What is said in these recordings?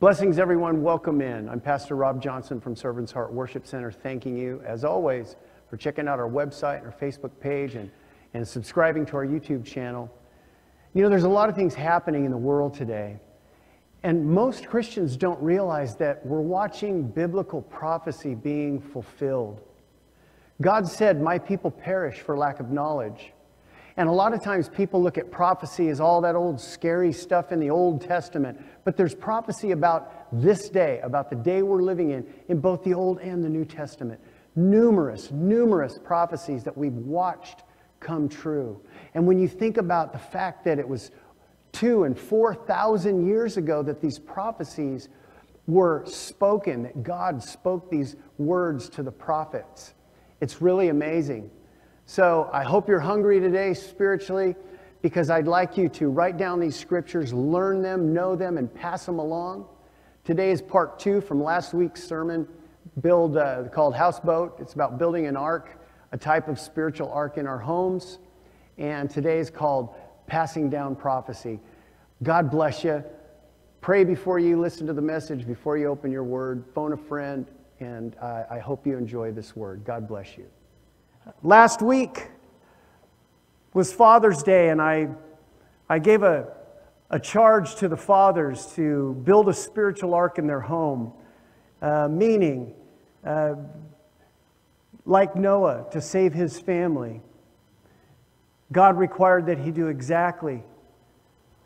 Blessings, everyone. Welcome in. I'm Pastor Rob Johnson from Servant's Heart Worship Center, thanking you, as always, for checking out our website and our Facebook page and, and subscribing to our YouTube channel. You know, there's a lot of things happening in the world today, and most Christians don't realize that we're watching biblical prophecy being fulfilled. God said, My people perish for lack of knowledge. And a lot of times people look at prophecy as all that old scary stuff in the Old Testament. But there's prophecy about this day, about the day we're living in, in both the Old and the New Testament. Numerous, numerous prophecies that we've watched come true. And when you think about the fact that it was two and four thousand years ago that these prophecies were spoken, that God spoke these words to the prophets, it's really amazing. So I hope you're hungry today spiritually because I'd like you to write down these scriptures, learn them, know them, and pass them along. Today is part two from last week's sermon, build uh, called Houseboat. It's about building an ark, a type of spiritual ark in our homes. And today is called Passing Down Prophecy. God bless you. Pray before you listen to the message, before you open your word. Phone a friend, and uh, I hope you enjoy this word. God bless you. Last week was Father's Day, and I, I gave a, a charge to the fathers to build a spiritual ark in their home, uh, meaning, uh, like Noah, to save his family. God required that he do exactly,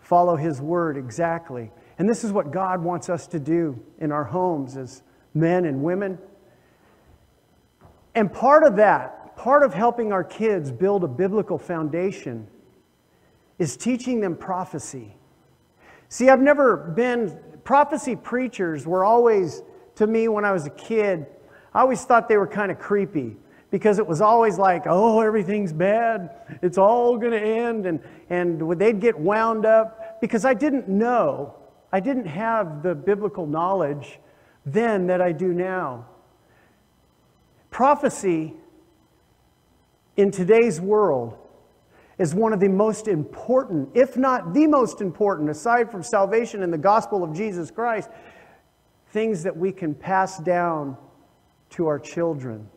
follow his word exactly. And this is what God wants us to do in our homes as men and women. And part of that, part of helping our kids build a biblical foundation is teaching them prophecy. See, I've never been, prophecy preachers were always, to me when I was a kid, I always thought they were kind of creepy because it was always like, oh, everything's bad, it's all going to end, and, and they'd get wound up because I didn't know, I didn't have the biblical knowledge then that I do now. Prophecy in today's world is one of the most important, if not the most important, aside from salvation and the gospel of Jesus Christ, things that we can pass down to our children.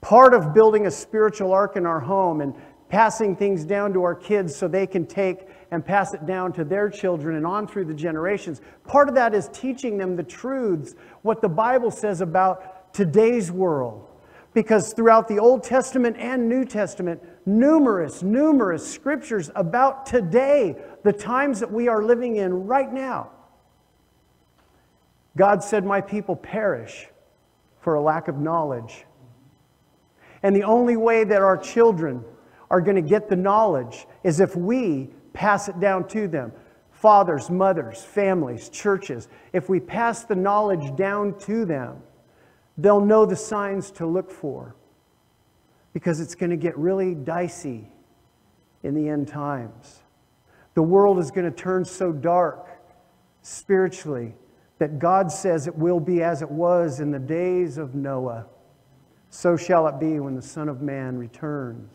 Part of building a spiritual ark in our home and passing things down to our kids so they can take and pass it down to their children and on through the generations. Part of that is teaching them the truths, what the Bible says about today's world because throughout the Old Testament and New Testament, numerous, numerous scriptures about today, the times that we are living in right now. God said, My people perish for a lack of knowledge. And the only way that our children are going to get the knowledge is if we pass it down to them. Fathers, mothers, families, churches, if we pass the knowledge down to them, they'll know the signs to look for because it's going to get really dicey in the end times. The world is going to turn so dark spiritually that God says it will be as it was in the days of Noah. So shall it be when the Son of Man returns.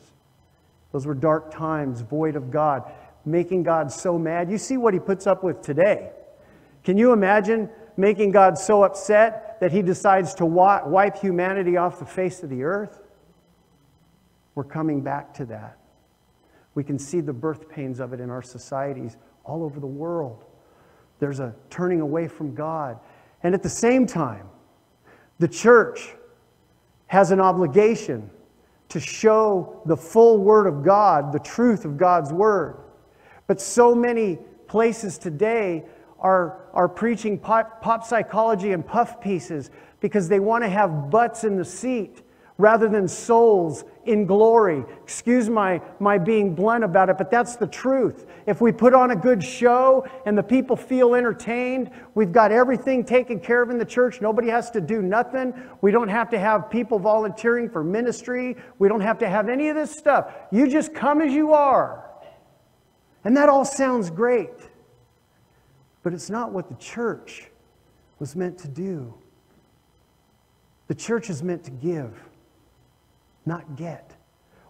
Those were dark times, void of God, making God so mad. You see what he puts up with today. Can you imagine making God so upset that he decides to wipe humanity off the face of the earth? We're coming back to that. We can see the birth pains of it in our societies all over the world. There's a turning away from God. And at the same time, the church has an obligation to show the full Word of God, the truth of God's Word. But so many places today are, are preaching pop, pop psychology and puff pieces because they want to have butts in the seat rather than souls in glory. Excuse my, my being blunt about it, but that's the truth. If we put on a good show and the people feel entertained, we've got everything taken care of in the church. Nobody has to do nothing. We don't have to have people volunteering for ministry. We don't have to have any of this stuff. You just come as you are. And that all sounds great. But it's not what the church was meant to do. The church is meant to give, not get.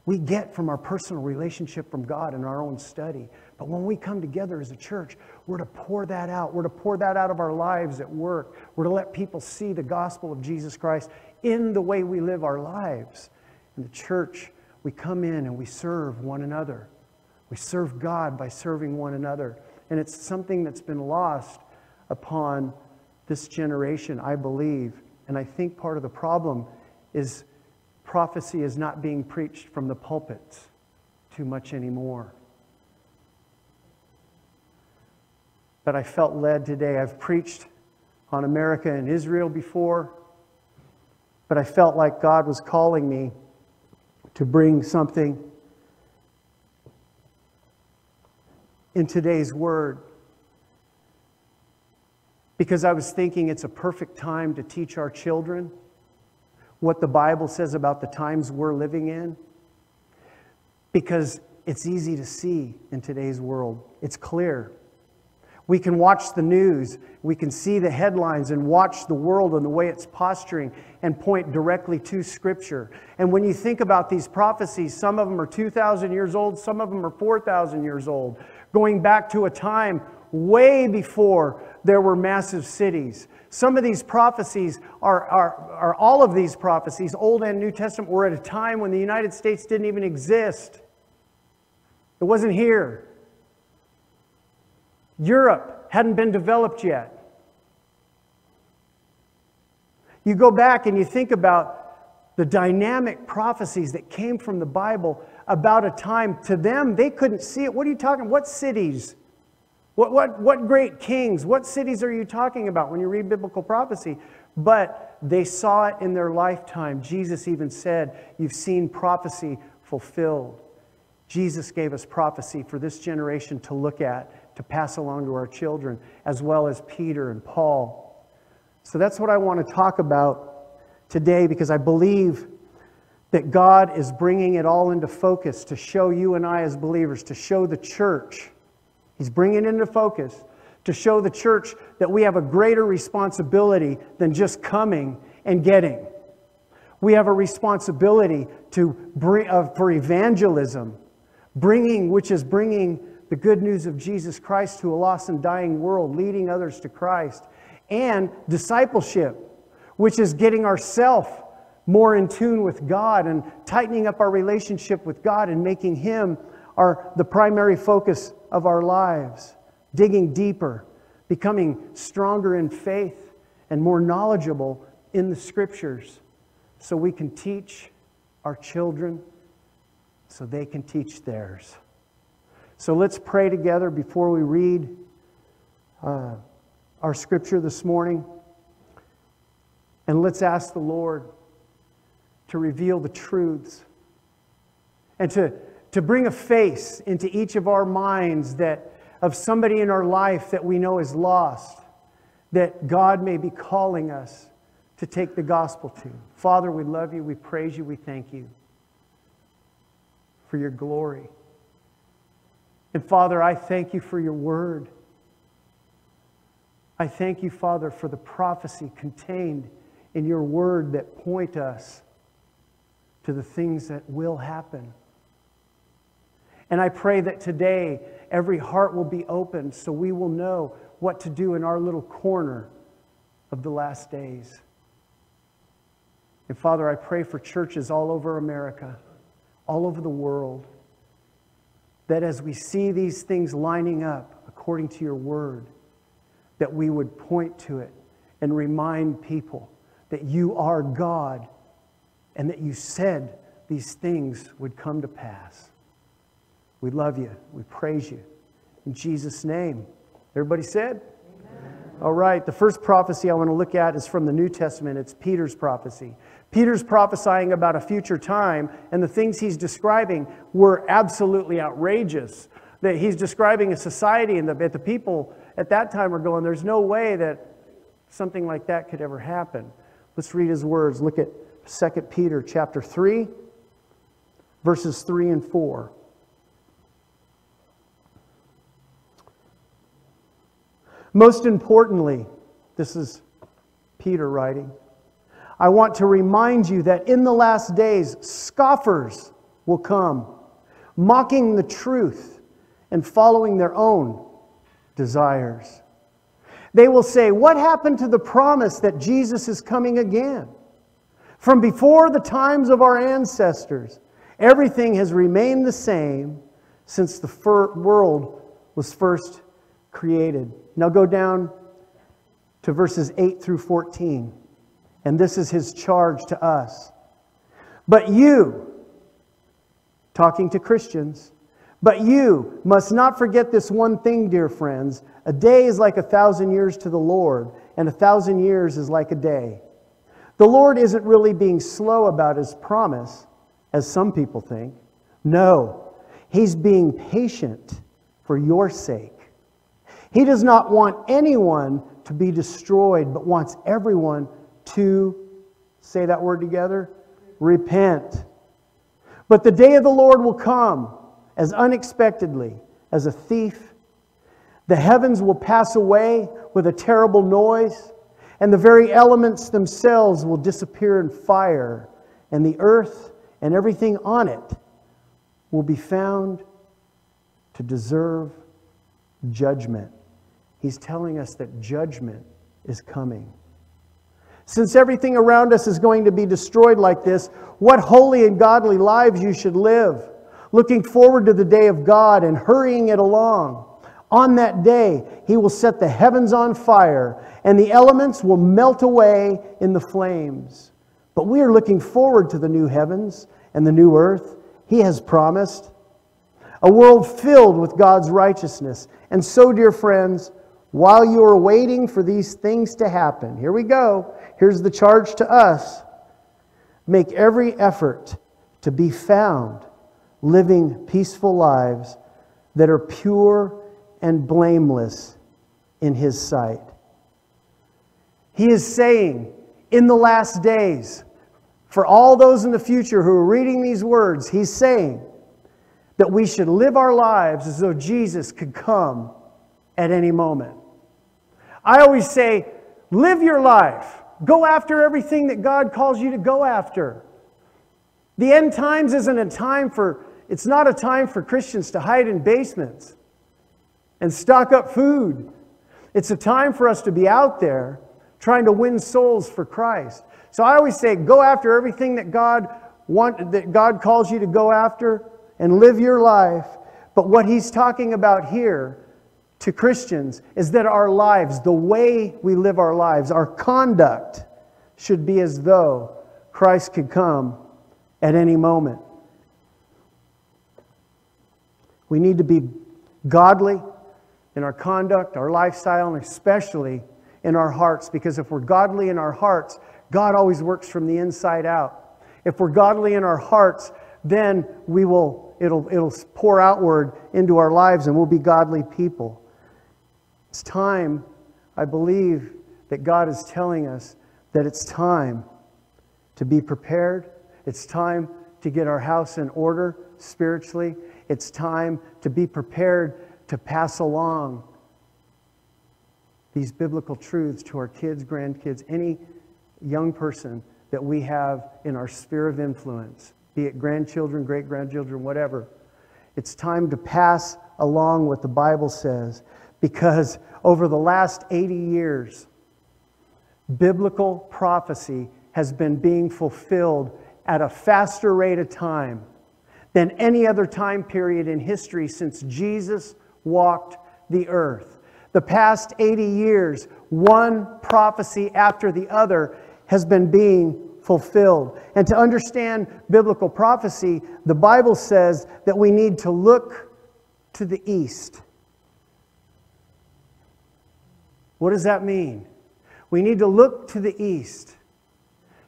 we get from our personal relationship from God and our own study. But when we come together as a church, we're to pour that out. We're to pour that out of our lives at work. We're to let people see the gospel of Jesus Christ in the way we live our lives. In the church, we come in and we serve one another. We serve God by serving one another. And it's something that's been lost upon this generation, I believe. And I think part of the problem is prophecy is not being preached from the pulpits too much anymore. But I felt led today. I've preached on America and Israel before, but I felt like God was calling me to bring something in today's word because I was thinking it's a perfect time to teach our children what the Bible says about the times we're living in because it's easy to see in today's world. It's clear. We can watch the news, we can see the headlines and watch the world and the way it's posturing and point directly to Scripture. And when you think about these prophecies, some of them are 2,000 years old, some of them are 4,000 years old, going back to a time way before there were massive cities. Some of these prophecies are, are, are all of these prophecies, Old and New Testament, were at a time when the United States didn't even exist. It wasn't here. Europe hadn't been developed yet. You go back and you think about the dynamic prophecies that came from the Bible about a time to them, they couldn't see it. What are you talking? What cities? What, what, what great kings? What cities are you talking about when you read biblical prophecy? But they saw it in their lifetime. Jesus even said, You've seen prophecy fulfilled. Jesus gave us prophecy for this generation to look at to pass along to our children, as well as Peter and Paul. So that's what I want to talk about today because I believe that God is bringing it all into focus to show you and I as believers, to show the church. He's bringing it into focus to show the church that we have a greater responsibility than just coming and getting. We have a responsibility to bring, uh, for evangelism, bringing, which is bringing the good news of Jesus Christ to a lost and dying world, leading others to Christ, and discipleship, which is getting ourselves more in tune with God and tightening up our relationship with God and making Him our, the primary focus of our lives, digging deeper, becoming stronger in faith and more knowledgeable in the Scriptures so we can teach our children so they can teach theirs. So let's pray together before we read uh, our scripture this morning. And let's ask the Lord to reveal the truths and to, to bring a face into each of our minds that of somebody in our life that we know is lost, that God may be calling us to take the gospel to. Father, we love you, we praise you, we thank you for your glory. And Father, I thank you for your word. I thank you, Father, for the prophecy contained in your word that point us to the things that will happen. And I pray that today every heart will be opened so we will know what to do in our little corner of the last days. And Father, I pray for churches all over America, all over the world that as we see these things lining up according to your word, that we would point to it and remind people that you are God and that you said these things would come to pass. We love you. We praise you. In Jesus' name. Everybody said? Amen. All right, the first prophecy I want to look at is from the New Testament. It's Peter's prophecy. Peter's prophesying about a future time, and the things he's describing were absolutely outrageous. That he's describing a society, and the, the people at that time are going, There's no way that something like that could ever happen. Let's read his words. Look at 2 Peter chapter 3, verses 3 and 4. Most importantly, this is Peter writing. I want to remind you that in the last days, scoffers will come, mocking the truth and following their own desires. They will say, What happened to the promise that Jesus is coming again? From before the times of our ancestors, everything has remained the same since the world was first created. Now go down to verses 8 through 14. And this is his charge to us. But you, talking to Christians, but you must not forget this one thing, dear friends. A day is like a thousand years to the Lord, and a thousand years is like a day. The Lord isn't really being slow about his promise, as some people think. No, he's being patient for your sake. He does not want anyone to be destroyed, but wants everyone to, say that word together, repent. But the day of the Lord will come as unexpectedly as a thief. The heavens will pass away with a terrible noise, and the very elements themselves will disappear in fire, and the earth and everything on it will be found to deserve judgment. He's telling us that judgment is coming. Since everything around us is going to be destroyed like this, what holy and godly lives you should live, looking forward to the day of God and hurrying it along. On that day, He will set the heavens on fire, and the elements will melt away in the flames. But we are looking forward to the new heavens and the new earth He has promised. A world filled with God's righteousness. And so, dear friends, while you are waiting for these things to happen, here we go. Here's the charge to us make every effort to be found living peaceful lives that are pure and blameless in His sight. He is saying, in the last days, for all those in the future who are reading these words, He's saying that we should live our lives as though Jesus could come at any moment. I always say, live your life Go after everything that God calls you to go after. The end times isn't a time for, it's not a time for Christians to hide in basements and stock up food. It's a time for us to be out there trying to win souls for Christ. So I always say, go after everything that God want, that God calls you to go after and live your life. But what he's talking about here to Christians is that our lives, the way we live our lives, our conduct should be as though Christ could come at any moment. We need to be godly in our conduct, our lifestyle, and especially in our hearts, because if we're godly in our hearts, God always works from the inside out. If we're godly in our hearts, then we will it'll it'll pour outward into our lives and we'll be godly people. It's time, I believe, that God is telling us that it's time to be prepared. It's time to get our house in order spiritually. It's time to be prepared to pass along these biblical truths to our kids, grandkids, any young person that we have in our sphere of influence, be it grandchildren, great grandchildren, whatever. It's time to pass along what the Bible says because over the last 80 years, biblical prophecy has been being fulfilled at a faster rate of time than any other time period in history since Jesus walked the earth. The past 80 years, one prophecy after the other has been being fulfilled. And to understand biblical prophecy, the Bible says that we need to look to the east. What does that mean? We need to look to the east.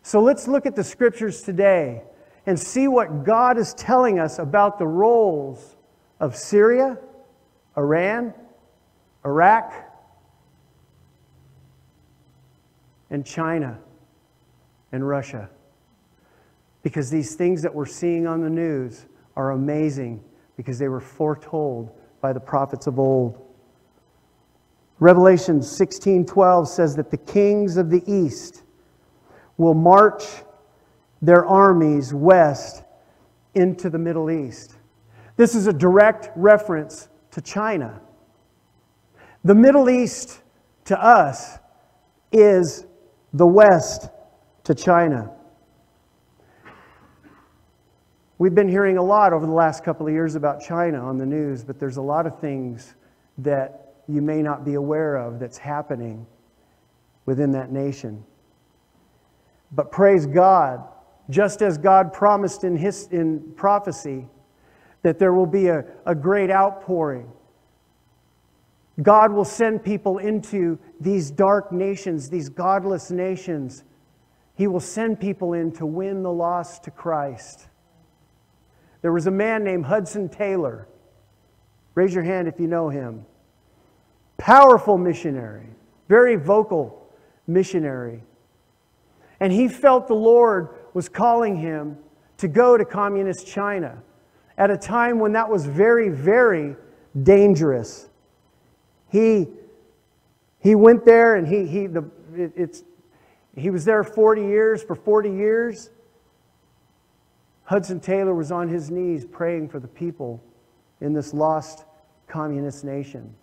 So let's look at the scriptures today and see what God is telling us about the roles of Syria, Iran, Iraq, and China and Russia. Because these things that we're seeing on the news are amazing because they were foretold by the prophets of old. Revelation 16:12 says that the kings of the east will march their armies west into the Middle East. This is a direct reference to China. The Middle East to us is the West to China. We've been hearing a lot over the last couple of years about China on the news, but there's a lot of things that you may not be aware of that's happening within that nation. But praise God, just as God promised in, his, in prophecy that there will be a, a great outpouring. God will send people into these dark nations, these godless nations. He will send people in to win the lost to Christ. There was a man named Hudson Taylor. Raise your hand if you know him. Powerful missionary, very vocal missionary. And he felt the Lord was calling him to go to communist China at a time when that was very, very dangerous. He, he went there and he, he, the, it, it's, he was there 40 years. For 40 years, Hudson Taylor was on his knees praying for the people in this lost communist nation.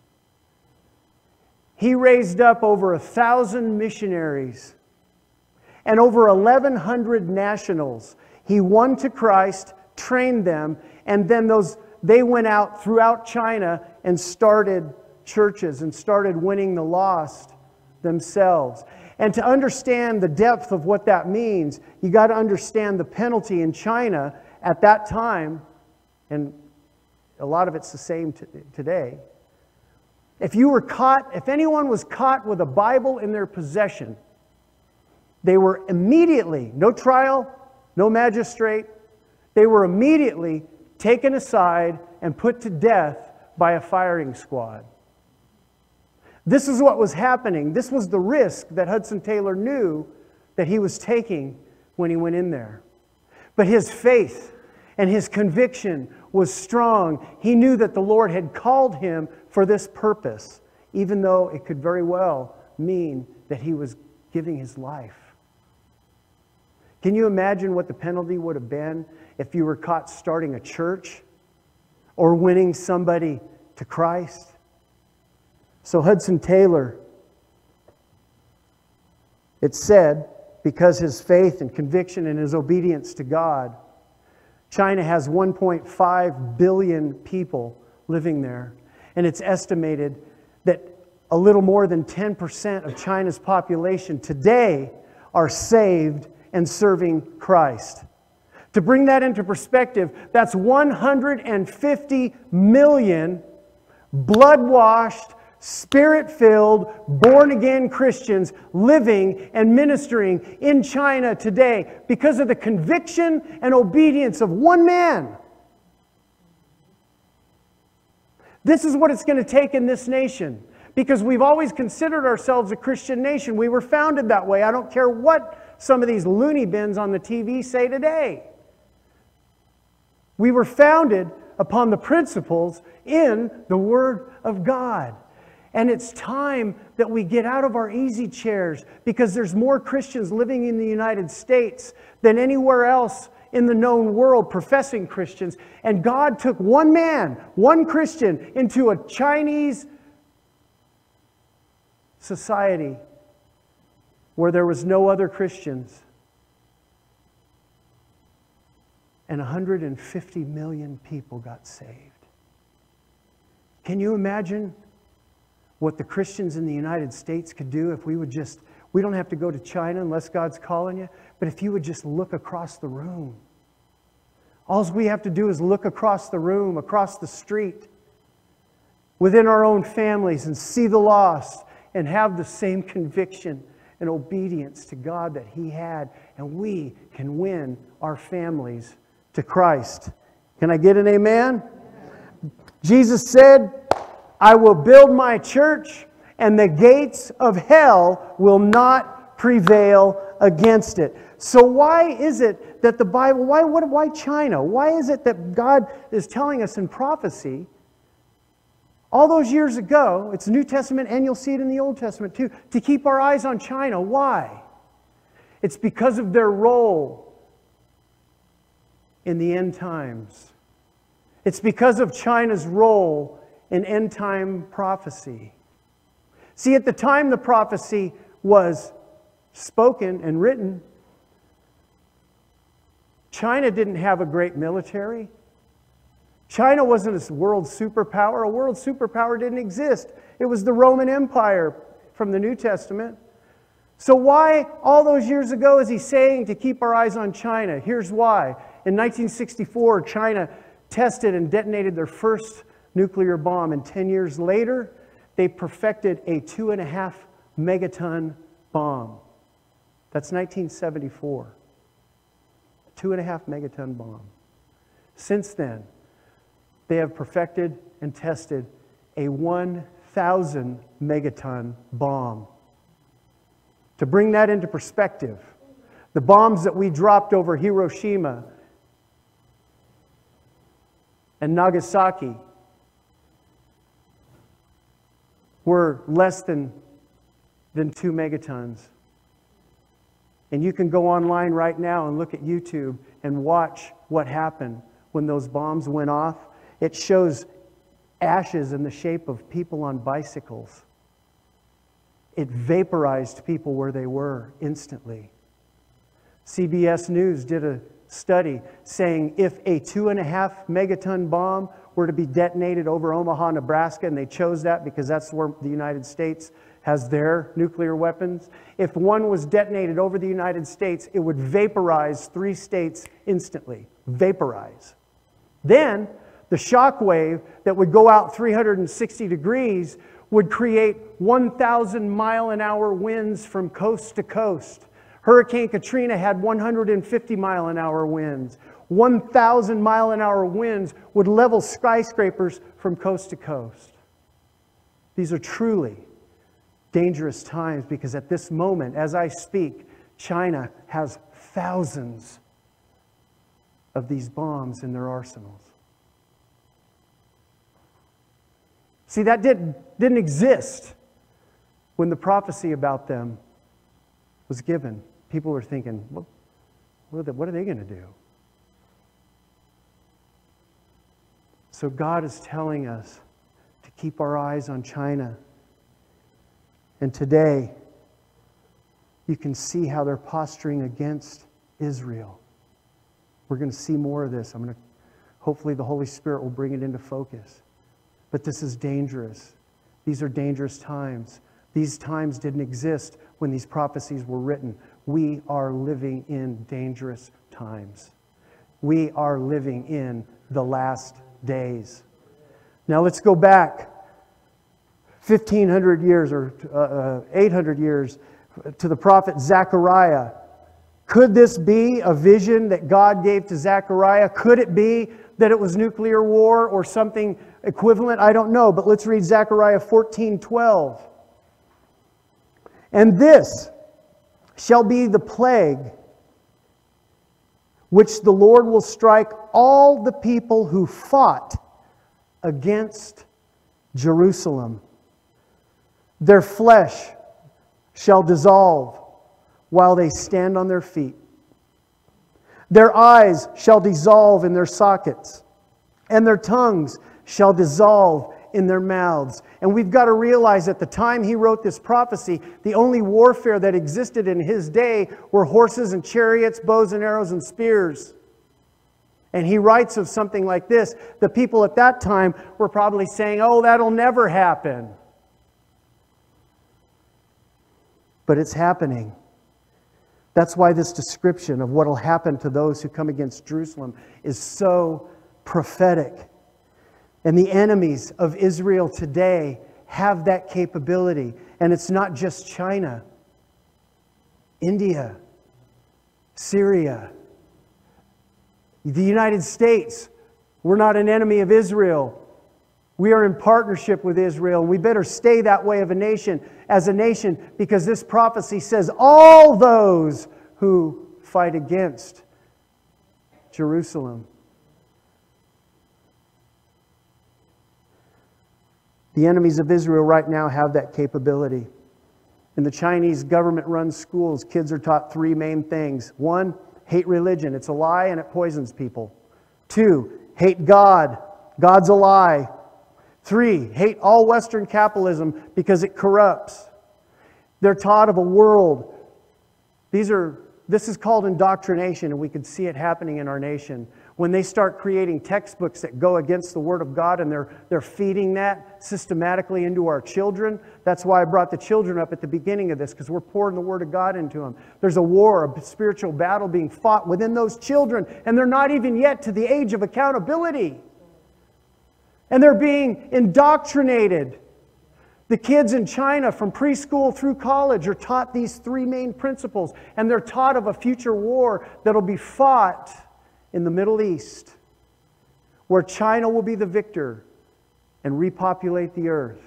He raised up over a thousand missionaries and over 1,100 nationals. He won to Christ, trained them, and then those, they went out throughout China and started churches and started winning the lost themselves. And to understand the depth of what that means, you got to understand the penalty in China at that time, and a lot of it's the same today. If you were caught, if anyone was caught with a Bible in their possession, they were immediately, no trial, no magistrate, they were immediately taken aside and put to death by a firing squad. This is what was happening. This was the risk that Hudson Taylor knew that he was taking when he went in there. But his faith and his conviction was strong. He knew that the Lord had called him for this purpose, even though it could very well mean that he was giving his life. Can you imagine what the penalty would have been if you were caught starting a church or winning somebody to Christ? So, Hudson Taylor, it said, because his faith and conviction and his obedience to God, China has 1.5 billion people living there. And it's estimated that a little more than 10% of China's population today are saved and serving Christ. To bring that into perspective, that's 150 million blood washed, spirit filled, born again Christians living and ministering in China today because of the conviction and obedience of one man. This is what it's going to take in this nation because we've always considered ourselves a Christian nation. We were founded that way. I don't care what some of these loony bins on the TV say today. We were founded upon the principles in the Word of God. And it's time that we get out of our easy chairs because there's more Christians living in the United States than anywhere else in the known world professing Christians. And God took one man, one Christian, into a Chinese society where there was no other Christians. And 150 million people got saved. Can you imagine what the Christians in the United States could do if we would just, we don't have to go to China unless God's calling you, but if you would just look across the room. All we have to do is look across the room, across the street, within our own families, and see the lost and have the same conviction and obedience to God that He had, and we can win our families to Christ. Can I get an amen? Jesus said, I will build my church, and the gates of hell will not prevail against it. So, why is it that the Bible, why, what, why China? Why is it that God is telling us in prophecy all those years ago, it's the New Testament and you'll see it in the Old Testament too, to keep our eyes on China. Why? It's because of their role in the end times. It's because of China's role in end time prophecy. See, at the time the prophecy was spoken and written, China didn't have a great military. China wasn't a world superpower. A world superpower didn't exist. It was the Roman Empire from the New Testament. So, why all those years ago is he saying to keep our eyes on China? Here's why. In 1964, China tested and detonated their first nuclear bomb, and 10 years later, they perfected a two and a half megaton bomb. That's 1974. Two and a half megaton bomb. Since then, they have perfected and tested a 1,000 megaton bomb. To bring that into perspective, the bombs that we dropped over Hiroshima and Nagasaki were less than, than two megatons. And you can go online right now and look at YouTube and watch what happened when those bombs went off. It shows ashes in the shape of people on bicycles. It vaporized people where they were instantly. CBS News did a study saying if a two and a half megaton bomb were to be detonated over Omaha, Nebraska, and they chose that because that's where the United States has their nuclear weapons. If one was detonated over the United States, it would vaporize three states instantly. Vaporize. Then, the shock wave that would go out 360 degrees would create 1,000 mile an hour winds from coast to coast. Hurricane Katrina had 150 mile an hour winds. 1,000 mile an hour winds would level skyscrapers from coast to coast. These are truly dangerous times because at this moment, as I speak, China has thousands of these bombs in their arsenals. See, that didn't, didn't exist when the prophecy about them was given people were thinking, what, what are they, what are they going to do? So God is telling us to keep our eyes on China. And today, you can see how they're posturing against Israel. We're going to see more of this. I'm going to hopefully the Holy Spirit will bring it into focus. But this is dangerous. These are dangerous times. These times didn't exist when these prophecies were written. We are living in dangerous times. We are living in the last days. Now let's go back 1,500 years or uh, 800 years to the prophet Zechariah. Could this be a vision that God gave to Zechariah? Could it be that it was nuclear war or something equivalent? I don't know, but let's read Zechariah 14 12. And this shall be the plague which the Lord will strike all the people who fought against Jerusalem. Their flesh shall dissolve while they stand on their feet. Their eyes shall dissolve in their sockets, and their tongues shall dissolve in their mouths. And we've got to realize at the time he wrote this prophecy, the only warfare that existed in his day were horses and chariots, bows and arrows and spears. And he writes of something like this. The people at that time were probably saying, Oh, that'll never happen. But it's happening. That's why this description of what will happen to those who come against Jerusalem is so prophetic. And the enemies of Israel today have that capability. And it's not just China, India, Syria, the United States. We're not an enemy of Israel. We are in partnership with Israel. We better stay that way of a nation as a nation because this prophecy says all those who fight against Jerusalem The enemies of Israel right now have that capability. In the Chinese government run schools, kids are taught three main things. One, hate religion. It's a lie and it poisons people. Two, hate God. God's a lie. Three, hate all Western capitalism because it corrupts. They're taught of a world. These are, this is called indoctrination, and we can see it happening in our nation when they start creating textbooks that go against the Word of God and they're, they're feeding that systematically into our children. That's why I brought the children up at the beginning of this, because we're pouring the Word of God into them. There's a war, a spiritual battle being fought within those children, and they're not even yet to the age of accountability. And they're being indoctrinated. The kids in China from preschool through college are taught these three main principles, and they're taught of a future war that'll be fought in the Middle East, where China will be the victor and repopulate the earth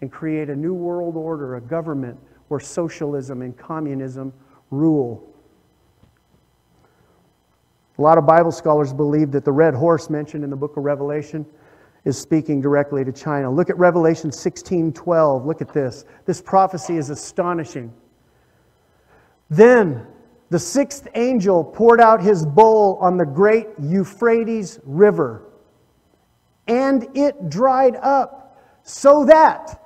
and create a new world order, a government where socialism and communism rule. A lot of Bible scholars believe that the red horse mentioned in the book of Revelation is speaking directly to China. Look at Revelation 16:12. Look at this. This prophecy is astonishing. Then the sixth angel poured out his bowl on the great Euphrates River, and it dried up, so that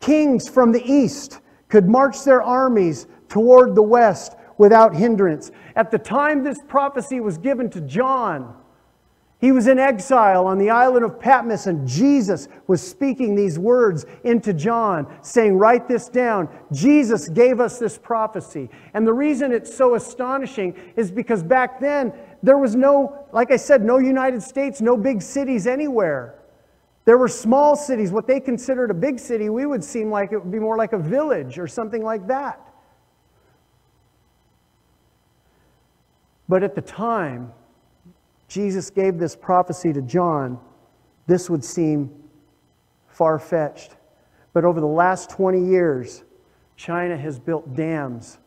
kings from the east could march their armies toward the west without hindrance. At the time this prophecy was given to John, he was in exile on the island of Patmos, and Jesus was speaking these words into John, saying, Write this down. Jesus gave us this prophecy. And the reason it's so astonishing is because back then, there was no, like I said, no United States, no big cities anywhere. There were small cities. What they considered a big city, we would seem like it would be more like a village or something like that. But at the time, Jesus gave this prophecy to John, this would seem far fetched. But over the last 20 years, China has built dams.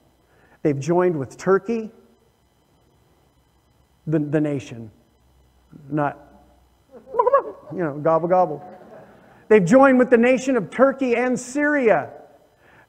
They've joined with Turkey, the, the nation, not, you know, gobble gobble. They've joined with the nation of Turkey and Syria.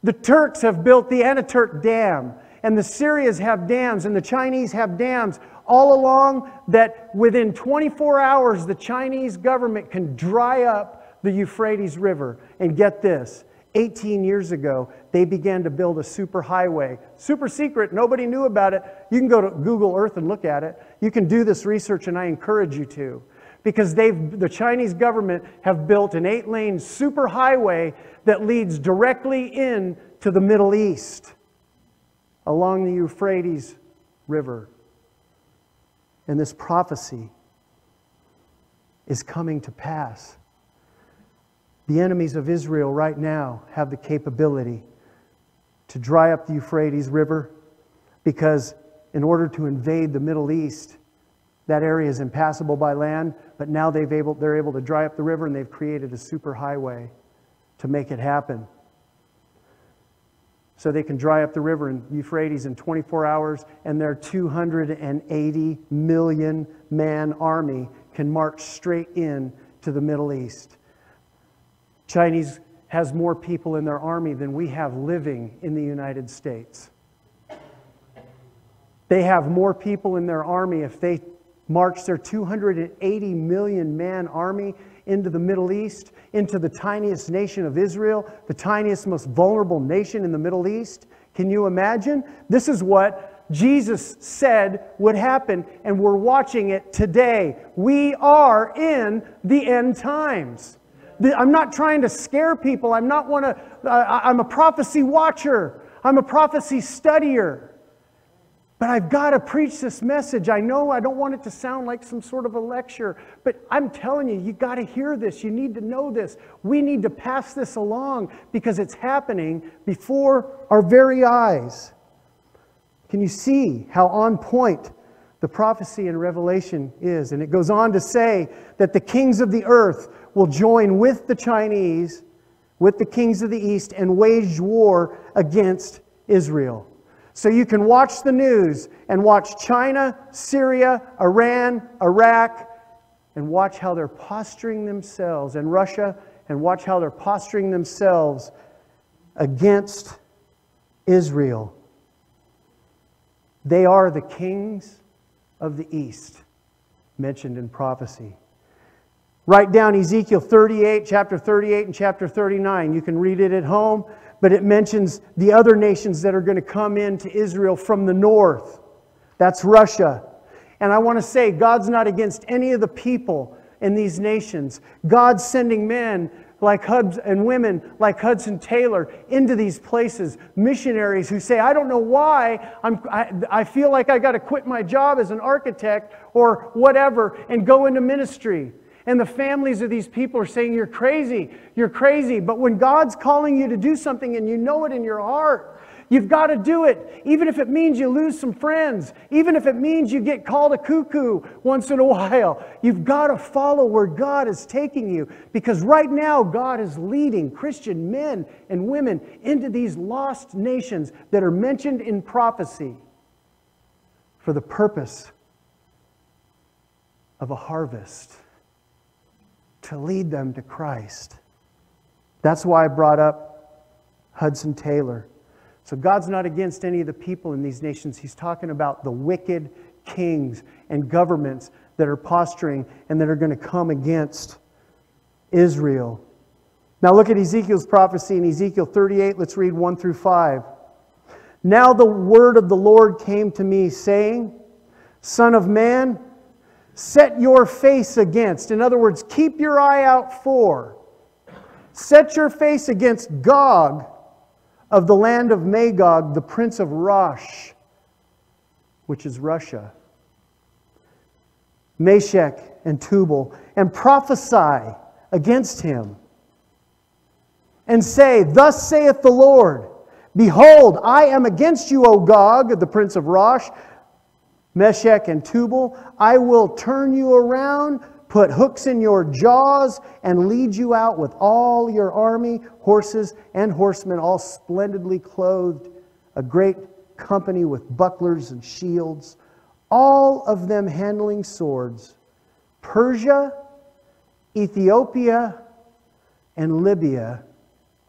The Turks have built the Ataturk Dam, and the Syrians have dams, and the Chinese have dams all along that within 24 hours, the Chinese government can dry up the Euphrates River. And get this 18 years ago, they began to build a superhighway. Super secret, nobody knew about it. You can go to Google Earth and look at it. You can do this research, and I encourage you to. Because they've, the Chinese government have built an eight lane superhighway that leads directly in to the Middle East along the Euphrates River. And this prophecy is coming to pass. The enemies of Israel right now have the capability to dry up the Euphrates River because, in order to invade the Middle East, that area is impassable by land, but now they've able, they're able to dry up the river and they've created a superhighway to make it happen so they can dry up the river in Euphrates in 24 hours, and their 280 million man army can march straight in to the Middle East. Chinese has more people in their army than we have living in the United States. They have more people in their army if they march their 280 million man army into the Middle East, into the tiniest nation of Israel, the tiniest, most vulnerable nation in the Middle East. Can you imagine? This is what Jesus said would happen, and we're watching it today. We are in the end times. I'm not trying to scare people. I'm not one to, uh, I'm a prophecy watcher. I'm a prophecy studier. But I've got to preach this message. I know I don't want it to sound like some sort of a lecture, but I'm telling you, you got to hear this. You need to know this. We need to pass this along because it's happening before our very eyes. Can you see how on point the prophecy in Revelation is? And it goes on to say that the kings of the earth will join with the Chinese, with the kings of the east, and wage war against Israel. So you can watch the news and watch China, Syria, Iran, Iraq, and watch how they're posturing themselves, and Russia, and watch how they're posturing themselves against Israel. They are the kings of the east mentioned in prophecy. Write down Ezekiel 38, chapter 38, and chapter 39. You can read it at home, but it mentions the other nations that are going to come into Israel from the north. That's Russia. And I want to say, God's not against any of the people in these nations. God's sending men like Hubs and women like Hudson Taylor into these places, missionaries who say, I don't know why, I'm, I, I feel like I got to quit my job as an architect or whatever and go into ministry. And the families of these people are saying, You're crazy, you're crazy. But when God's calling you to do something and you know it in your heart, You've got to do it, even if it means you lose some friends, even if it means you get called a cuckoo once in a while. You've got to follow where God is taking you because right now God is leading Christian men and women into these lost nations that are mentioned in prophecy for the purpose of a harvest to lead them to Christ. That's why I brought up Hudson Taylor. So God's not against any of the people in these nations. He's talking about the wicked kings and governments that are posturing and that are going to come against Israel. Now look at Ezekiel's prophecy in Ezekiel 38. Let's read 1 through 5. Now the word of the Lord came to me, saying, Son of man, set your face against. In other words, keep your eye out for. Set your face against Gog of the land of Magog, the prince of Rosh, which is Russia, Meshech and Tubal, and prophesy against him, and say, Thus saith the Lord, Behold, I am against you, O Gog, the prince of Rosh, Meshech and Tubal. I will turn you around put hooks in your jaws, and lead you out with all your army, horses, and horsemen, all splendidly clothed, a great company with bucklers and shields, all of them handling swords. Persia, Ethiopia, and Libya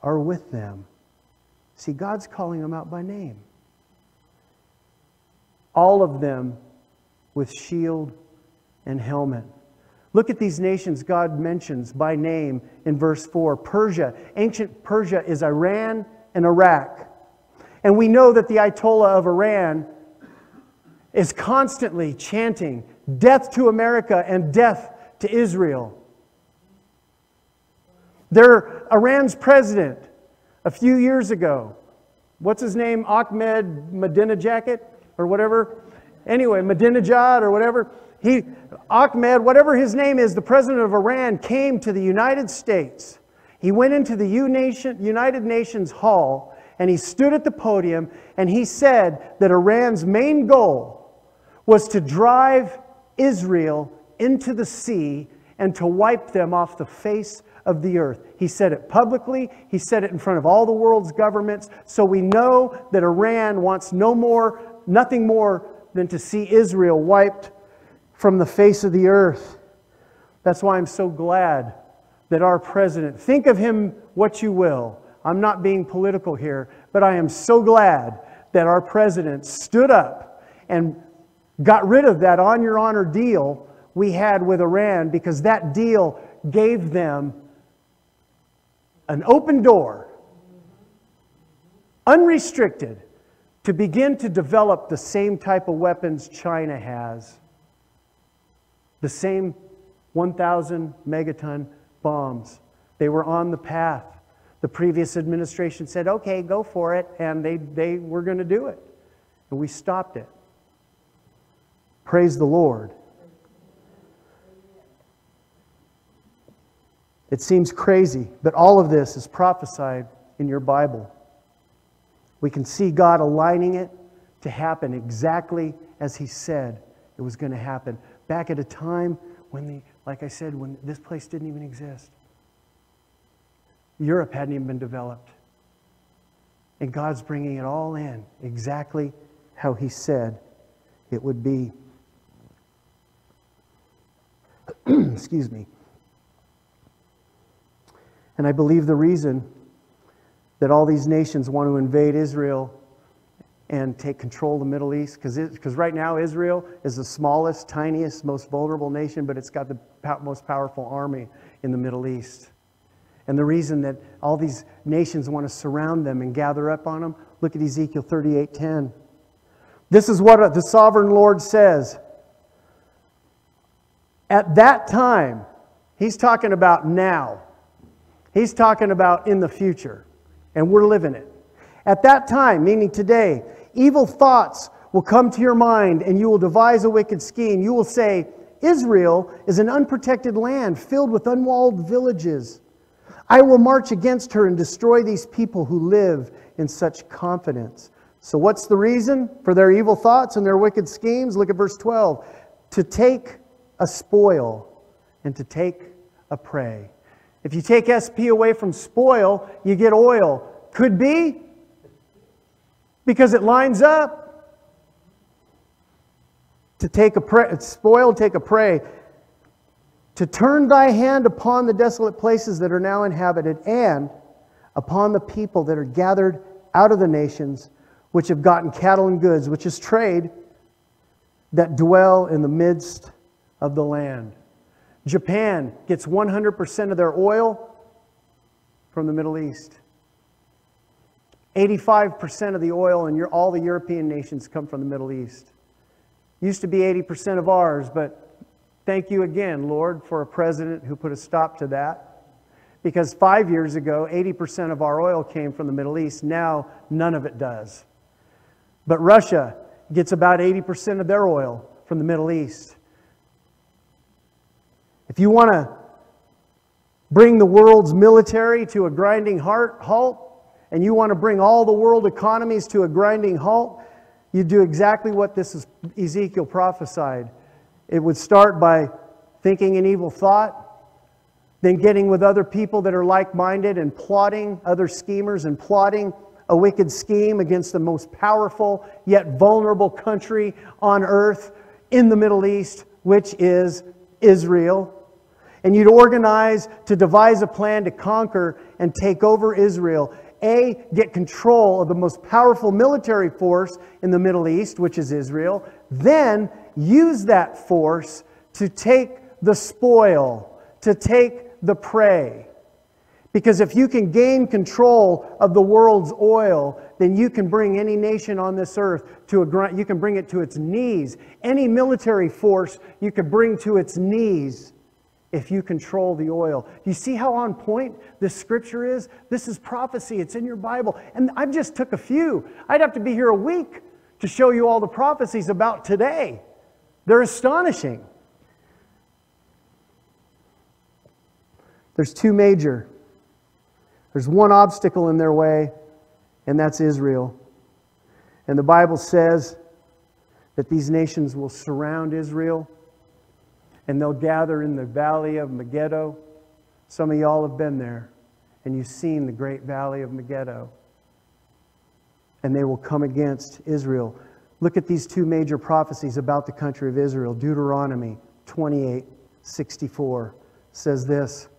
are with them. See, God's calling them out by name. All of them with shield and helmet. Look at these nations God mentions by name in verse 4. Persia, ancient Persia is Iran and Iraq. And we know that the Ayatollah of Iran is constantly chanting death to America and death to Israel. Their Iran's president a few years ago, what's his name? Ahmed Madinejad or whatever. Anyway, Madinejad or whatever. He, Ahmed, whatever his name is, the president of Iran, came to the United States. He went into the United Nations Hall and he stood at the podium and he said that Iran's main goal was to drive Israel into the sea and to wipe them off the face of the earth. He said it publicly, he said it in front of all the world's governments. So we know that Iran wants no more, nothing more than to see Israel wiped from the face of the earth. That's why I'm so glad that our president, think of him what you will. I'm not being political here, but I am so glad that our president stood up and got rid of that on your honor deal we had with Iran because that deal gave them an open door, unrestricted, to begin to develop the same type of weapons China has the same 1,000 megaton bombs. They were on the path. The previous administration said, okay, go for it, and they, they were going to do it. And we stopped it. Praise the Lord. It seems crazy, but all of this is prophesied in your Bible. We can see God aligning it to happen exactly as He said it was going to happen back at a time when the, like I said, when this place didn't even exist. Europe hadn't even been developed. And God's bringing it all in exactly how He said it would be. Excuse me. And I believe the reason that all these nations want to invade Israel and take control of the Middle East? Because right now, Israel is the smallest, tiniest, most vulnerable nation, but it's got the most powerful army in the Middle East. And the reason that all these nations want to surround them and gather up on them, look at Ezekiel 38:10. This is what the sovereign Lord says. At that time, he's talking about now. He's talking about in the future, and we're living it. At that time, meaning today, evil thoughts will come to your mind and you will devise a wicked scheme. You will say, Israel is an unprotected land filled with unwalled villages. I will march against her and destroy these people who live in such confidence. So, what's the reason for their evil thoughts and their wicked schemes? Look at verse 12. To take a spoil and to take a prey. If you take SP away from spoil, you get oil. Could be because it lines up. To take a prey, spoil, take a prey. To turn thy hand upon the desolate places that are now inhabited, and upon the people that are gathered out of the nations, which have gotten cattle and goods, which is trade, that dwell in the midst of the land. Japan gets 100% of their oil from the Middle East. 85% of the oil in all the European nations come from the Middle East. Used to be 80% of ours, but thank you again, Lord, for a president who put a stop to that. Because five years ago, 80% of our oil came from the Middle East. Now, none of it does. But Russia gets about 80% of their oil from the Middle East. If you want to bring the world's military to a grinding halt, and you want to bring all the world economies to a grinding halt, you do exactly what this is Ezekiel prophesied. It would start by thinking an evil thought, then getting with other people that are like minded and plotting, other schemers, and plotting a wicked scheme against the most powerful yet vulnerable country on earth in the Middle East, which is Israel. And you'd organize to devise a plan to conquer and take over Israel. A, get control of the most powerful military force in the Middle East, which is Israel. Then use that force to take the spoil, to take the prey. Because if you can gain control of the world's oil, then you can bring any nation on this earth to a you can bring it to its knees. Any military force you can bring to its knees if you control the oil. You see how on point this scripture is? This is prophecy. It's in your Bible. And I've just took a few. I'd have to be here a week to show you all the prophecies about today. They're astonishing. There's two major there's one obstacle in their way, and that's Israel. And the Bible says that these nations will surround Israel and they'll gather in the valley of Megiddo. Some of y'all have been there and you've seen the great valley of Megiddo. And they will come against Israel. Look at these two major prophecies about the country of Israel. Deuteronomy 28 64 says this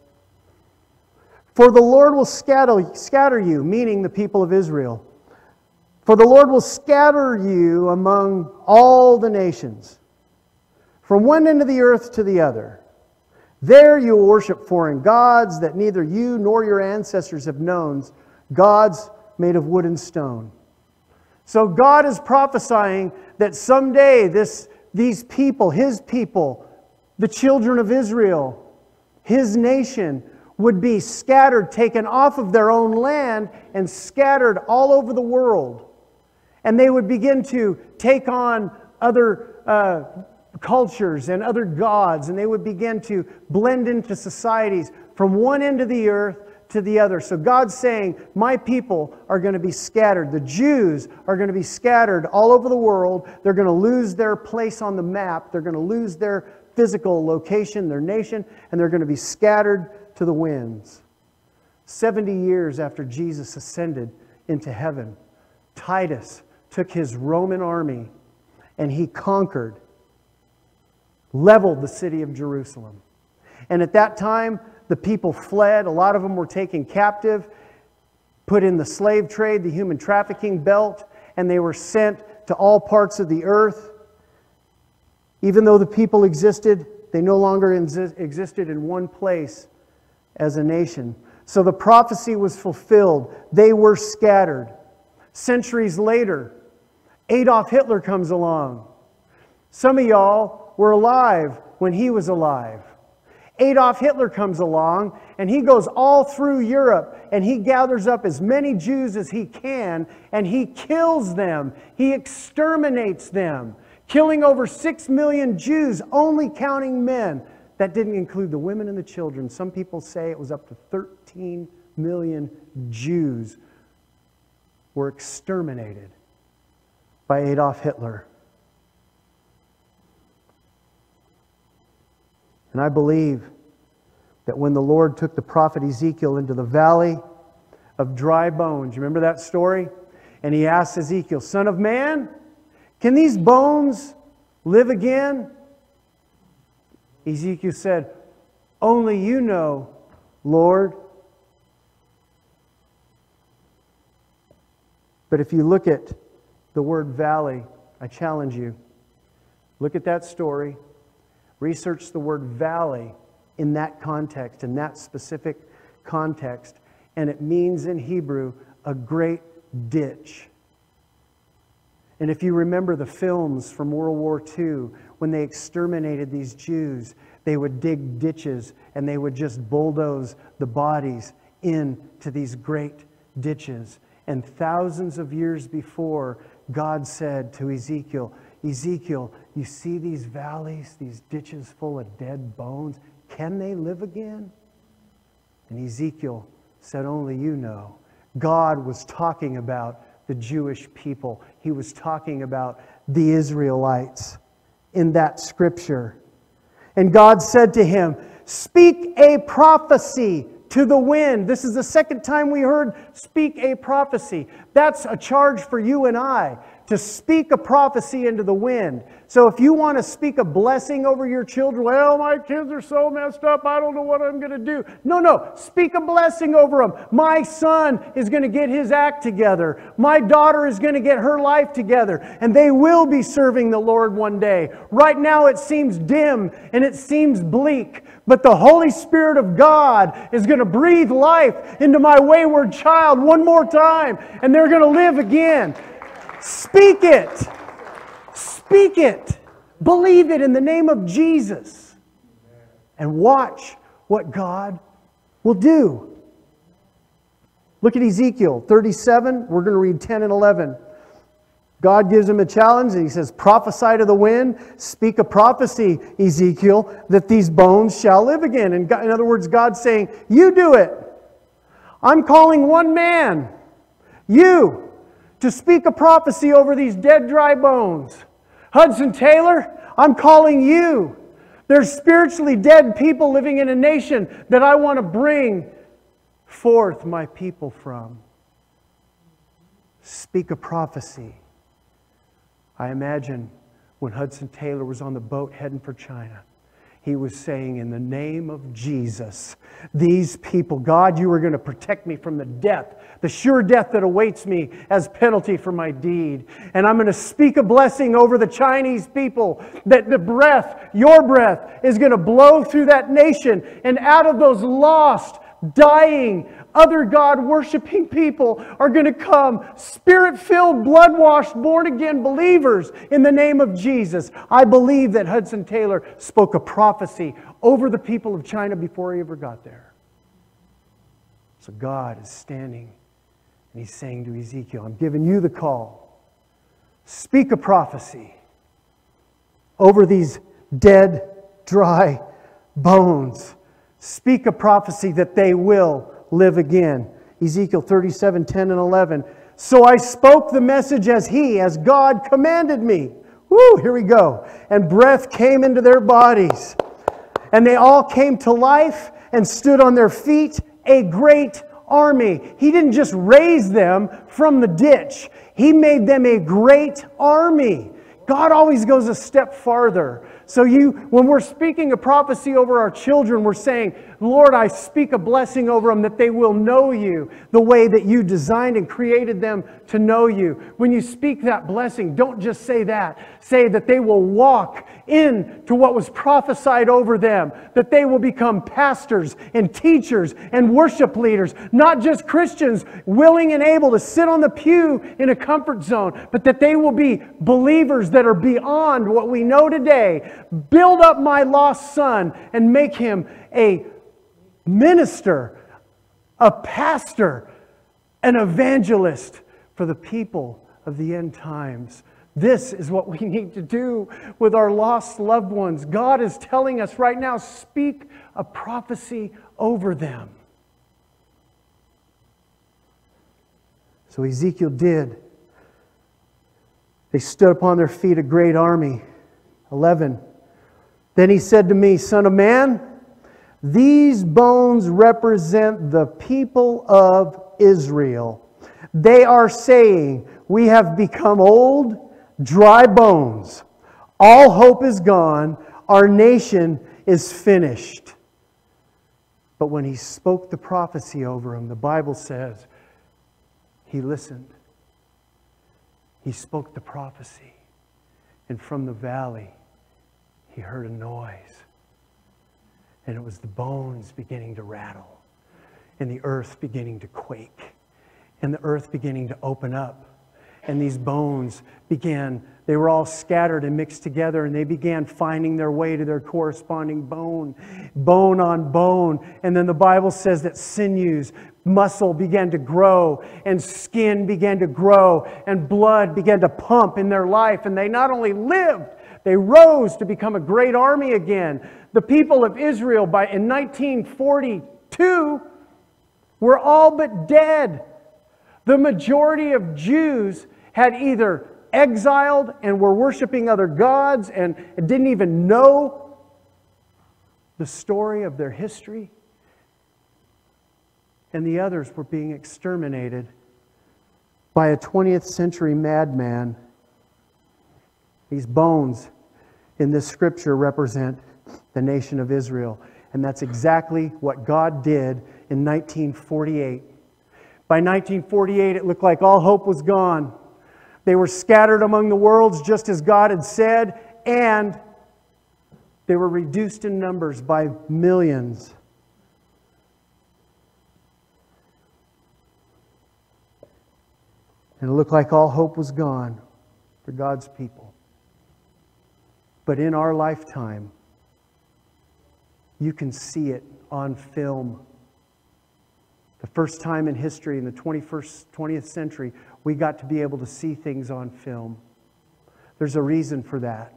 for the Lord will scatter, scatter you, meaning the people of Israel. For the Lord will scatter you among all the nations, from one end of the earth to the other. There you will worship foreign gods that neither you nor your ancestors have known, gods made of wood and stone. So God is prophesying that someday this, these people, his people, the children of Israel, his nation, would be scattered, taken off of their own land, and scattered all over the world. And they would begin to take on other uh, cultures and other gods, and they would begin to blend into societies from one end of the earth to the other. So God's saying, My people are going to be scattered. The Jews are going to be scattered all over the world. They're going to lose their place on the map, they're going to lose their physical location, their nation, and they're going to be scattered to the winds. 70 years after Jesus ascended into heaven, Titus took his Roman army and he conquered, leveled the city of Jerusalem. And at that time, the people fled. A lot of them were taken captive, put in the slave trade, the human trafficking belt, and they were sent to all parts of the earth. Even though the people existed, they no longer existed in one place as a nation. So the prophecy was fulfilled. They were scattered. Centuries later, Adolf Hitler comes along. Some of y'all were alive when he was alive. Adolf Hitler comes along and he goes all through Europe and he gathers up as many Jews as he can and he kills them. He exterminates them, killing over six million Jews, only counting men. That didn't include the women and the children. Some people say it was up to 13 million Jews were exterminated by Adolf Hitler. And I believe that when the Lord took the prophet Ezekiel into the valley of dry bones, you remember that story? And he asked Ezekiel, Son of man, can these bones live again? Ezekiel said, Only you know, Lord. But if you look at the word valley, I challenge you. Look at that story. Research the word valley in that context, in that specific context. And it means in Hebrew a great ditch. And if you remember the films from World War II, when they exterminated these Jews, they would dig ditches and they would just bulldoze the bodies into these great ditches. And thousands of years before, God said to Ezekiel, Ezekiel, you see these valleys, these ditches full of dead bones? Can they live again? And Ezekiel said, Only you know. God was talking about the Jewish people, he was talking about the Israelites in that scripture. And God said to him, Speak a prophecy to the wind. This is the second time we heard speak a prophecy. That's a charge for you and I to speak a prophecy into the wind. So if you want to speak a blessing over your children, well, my kids are so messed up, I don't know what I'm going to do. No, no, speak a blessing over them. My son is going to get his act together. My daughter is going to get her life together, and they will be serving the Lord one day. Right now it seems dim and it seems bleak, but the Holy Spirit of God is going to breathe life into my wayward child one more time, and they're going to live again. Speak it. Speak it. Believe it in the name of Jesus. And watch what God will do. Look at Ezekiel 37. We're going to read 10 and 11. God gives him a challenge and he says, Prophesy to the wind, speak a prophecy, Ezekiel, that these bones shall live again. And in other words, God's saying, You do it. I'm calling one man, you to speak a prophecy over these dead, dry bones. Hudson Taylor, I'm calling you. There's spiritually dead people living in a nation that I want to bring forth my people from. Speak a prophecy. I imagine when Hudson Taylor was on the boat heading for China he was saying, In the name of Jesus, these people, God, you are going to protect me from the death, the sure death that awaits me as penalty for my deed. And I'm going to speak a blessing over the Chinese people that the breath, your breath, is going to blow through that nation. And out of those lost, dying, other God worshiping people are going to come, spirit filled, blood washed, born again believers in the name of Jesus. I believe that Hudson Taylor spoke a prophecy over the people of China before he ever got there. So God is standing and he's saying to Ezekiel, I'm giving you the call. Speak a prophecy over these dead, dry bones. Speak a prophecy that they will live again. Ezekiel 37 10 and 11. So I spoke the message as he, as God commanded me. Woo, here we go. And breath came into their bodies. And they all came to life and stood on their feet, a great army. He didn't just raise them from the ditch, He made them a great army. God always goes a step farther. So you when we're speaking a prophecy over our children, we're saying, Lord, I speak a blessing over them that they will know you the way that you designed and created them to know you. When you speak that blessing, don't just say that. Say that they will walk into what was prophesied over them, that they will become pastors and teachers and worship leaders, not just Christians willing and able to sit on the pew in a comfort zone, but that they will be believers that are beyond what we know today. Build up my lost son and make him a minister, a pastor, an evangelist for the people of the end times. This is what we need to do with our lost loved ones. God is telling us right now speak a prophecy over them. So Ezekiel did. They stood upon their feet, a great army. 11. Then he said to me, Son of man, these bones represent the people of Israel. They are saying, We have become old, dry bones. All hope is gone. Our nation is finished. But when he spoke the prophecy over him, the Bible says he listened. He spoke the prophecy. And from the valley, he heard a noise and it was the bones beginning to rattle, and the earth beginning to quake, and the earth beginning to open up. And these bones began, they were all scattered and mixed together, and they began finding their way to their corresponding bone, bone on bone. And then the Bible says that sinews, muscle began to grow, and skin began to grow, and blood began to pump in their life. And they not only lived, they rose to become a great army again. The people of Israel by, in 1942 were all but dead. The majority of Jews had either exiled and were worshiping other gods and didn't even know the story of their history, and the others were being exterminated by a 20th century madman. These bones in this scripture represent the nation of Israel. And that's exactly what God did in 1948. By 1948, it looked like all hope was gone. They were scattered among the worlds just as God had said, and they were reduced in numbers by millions. And it looked like all hope was gone for God's people. But in our lifetime, you can see it on film. The first time in history, in the 21st, 20th century, we got to be able to see things on film. There's a reason for that.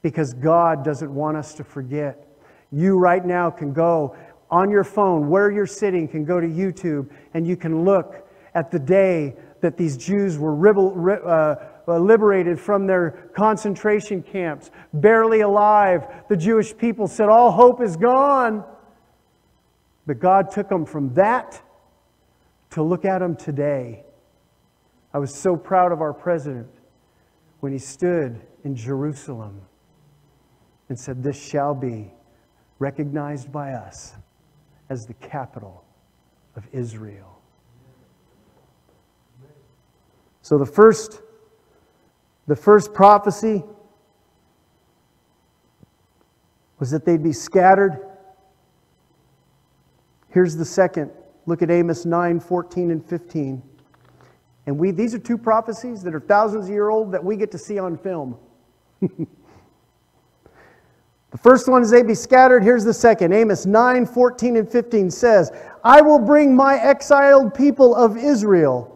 Because God doesn't want us to forget. You right now can go on your phone, where you're sitting, can go to YouTube and you can look at the day that these Jews were ribble, uh, Uh, liberated from their concentration camps, barely alive. The Jewish people said, All hope is gone. But God took them from that to look at them today. I was so proud of our president when he stood in Jerusalem and said, This shall be recognized by us as the capital of Israel. So the first, the first prophecy was that they'd be scattered. Here's the second. Look at Amos 9, 14, and 15. And we, these are two prophecies that are thousands of years old that we get to see on film. the first one is they be scattered. Here's the second. Amos 9, 14, and 15 says, I will bring my exiled people of Israel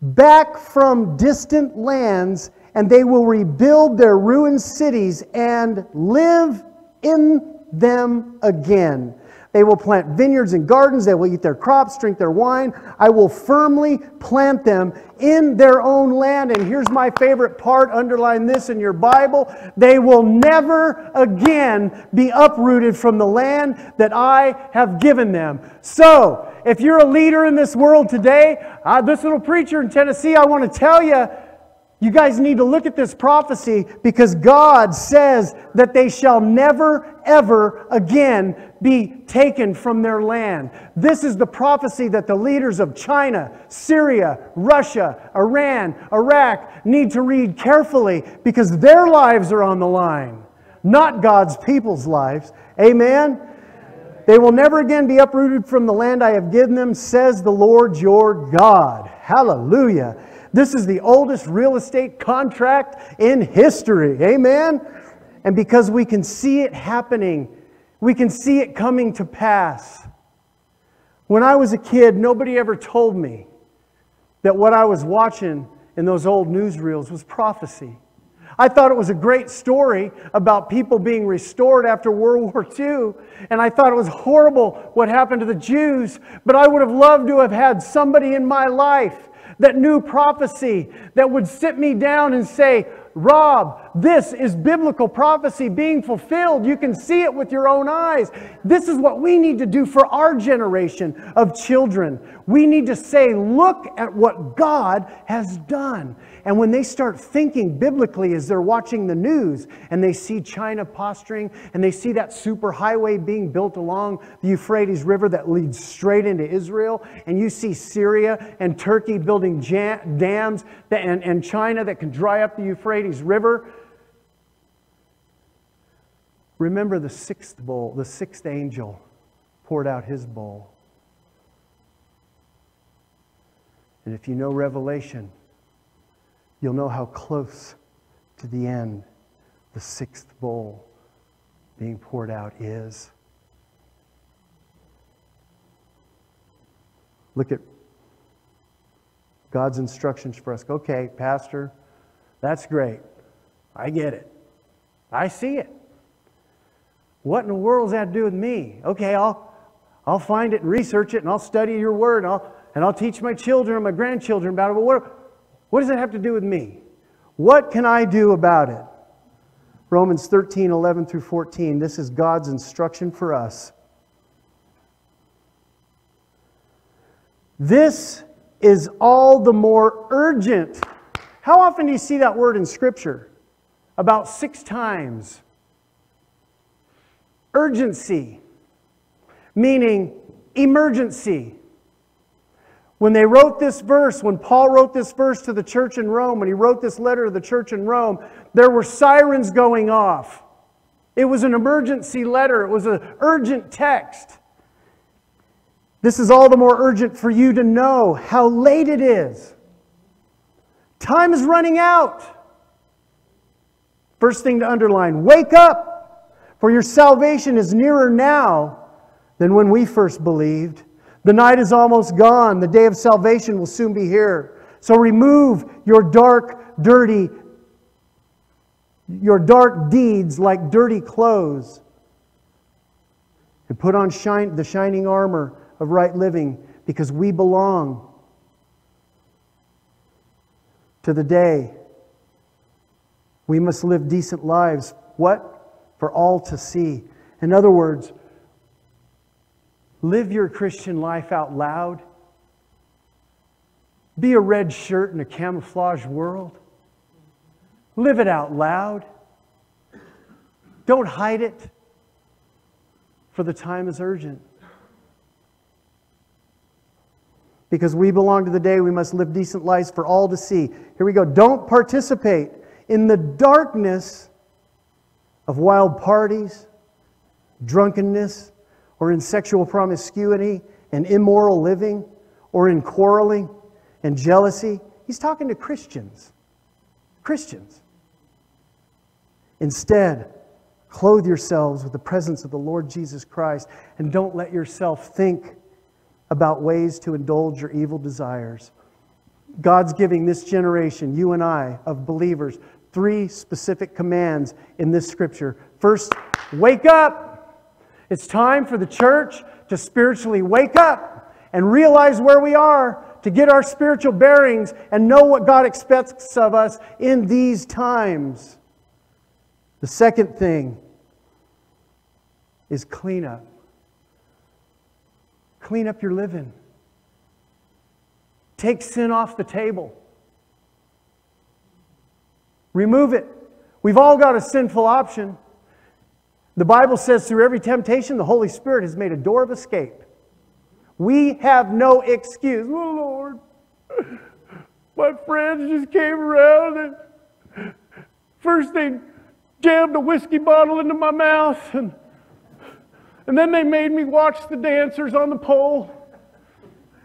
back from distant lands, and they will rebuild their ruined cities and live in them again. They will plant vineyards and gardens. They will eat their crops, drink their wine. I will firmly plant them in their own land. And here's my favorite part underline this in your Bible. They will never again be uprooted from the land that I have given them. So, if you're a leader in this world today, uh, this little preacher in Tennessee, I want to tell you, you guys need to look at this prophecy because God says that they shall never, ever again be taken from their land. This is the prophecy that the leaders of China, Syria, Russia, Iran, Iraq need to read carefully because their lives are on the line, not God's people's lives. Amen? They will never again be uprooted from the land I have given them, says the Lord your God. Hallelujah. This is the oldest real estate contract in history. Amen? And because we can see it happening, we can see it coming to pass. When I was a kid, nobody ever told me that what I was watching in those old newsreels was prophecy. I thought it was a great story about people being restored after World War II, and I thought it was horrible what happened to the Jews, but I would have loved to have had somebody in my life that new prophecy that would sit me down and say, Rob, this is biblical prophecy being fulfilled. You can see it with your own eyes. This is what we need to do for our generation of children. We need to say, look at what God has done. And when they start thinking biblically as they're watching the news and they see China posturing and they see that superhighway being built along the Euphrates River that leads straight into Israel, and you see Syria and Turkey building jam- dams that, and, and China that can dry up the Euphrates River. Remember the sixth bowl, the sixth angel poured out his bowl. And if you know Revelation, you'll know how close to the end the sixth bowl being poured out is. Look at God's instructions for us. Okay, Pastor, that's great. I get it. I see it. What in the world does that do with me? Okay, I'll, I'll find it and research it and I'll study your word and I'll, and I'll teach my children and my grandchildren about it. But what, what does it have to do with me? What can I do about it? Romans 13, 11 through 14. This is God's instruction for us. This is all the more urgent. How often do you see that word in Scripture? About six times. Urgency, meaning emergency. When they wrote this verse, when Paul wrote this verse to the church in Rome, when he wrote this letter to the church in Rome, there were sirens going off. It was an emergency letter, it was an urgent text. This is all the more urgent for you to know how late it is. Time is running out. First thing to underline wake up, for your salvation is nearer now than when we first believed. The night is almost gone. The day of salvation will soon be here. So remove your dark, dirty, your dark deeds like dirty clothes and put on shine, the shining armor of right living because we belong to the day. We must live decent lives. What? For all to see. In other words, Live your Christian life out loud. Be a red shirt in a camouflage world. Live it out loud. Don't hide it, for the time is urgent. Because we belong to the day we must live decent lives for all to see. Here we go. Don't participate in the darkness of wild parties, drunkenness, or in sexual promiscuity and immoral living or in quarreling and jealousy. He's talking to Christians. Christians. Instead, clothe yourselves with the presence of the Lord Jesus Christ and don't let yourself think about ways to indulge your evil desires. God's giving this generation, you and I, of believers, three specific commands in this scripture. First, wake up. It's time for the church to spiritually wake up and realize where we are, to get our spiritual bearings and know what God expects of us in these times. The second thing is clean up. Clean up your living. Take sin off the table. Remove it. We've all got a sinful option. The Bible says through every temptation, the Holy Spirit has made a door of escape. We have no excuse. Oh, Lord, my friends just came around and first they jammed a whiskey bottle into my mouth and, and then they made me watch the dancers on the pole.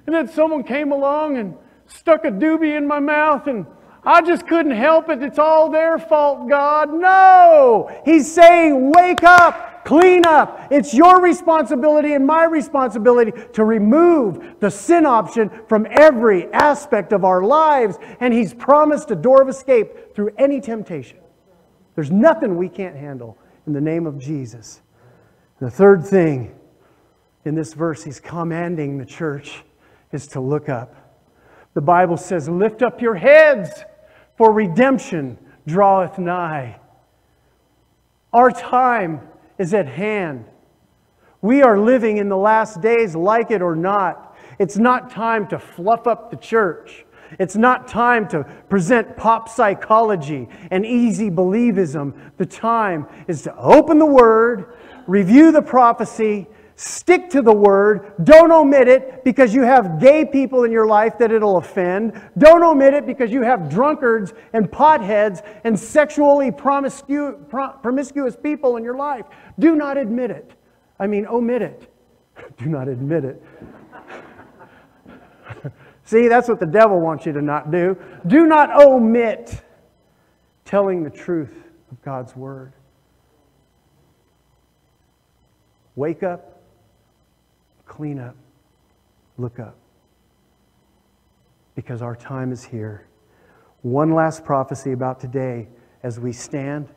And then someone came along and stuck a doobie in my mouth and I just couldn't help it. It's all their fault, God. No! He's saying, wake up, clean up. It's your responsibility and my responsibility to remove the sin option from every aspect of our lives. And He's promised a door of escape through any temptation. There's nothing we can't handle in the name of Jesus. The third thing in this verse, He's commanding the church is to look up. The Bible says, Lift up your heads, for redemption draweth nigh. Our time is at hand. We are living in the last days, like it or not. It's not time to fluff up the church. It's not time to present pop psychology and easy believism. The time is to open the Word, review the prophecy, Stick to the word. Don't omit it because you have gay people in your life that it'll offend. Don't omit it because you have drunkards and potheads and sexually promiscu- promiscuous people in your life. Do not admit it. I mean, omit it. Do not admit it. See, that's what the devil wants you to not do. Do not omit telling the truth of God's word. Wake up clean up, look up. Because our time is here. One last prophecy about today as we stand.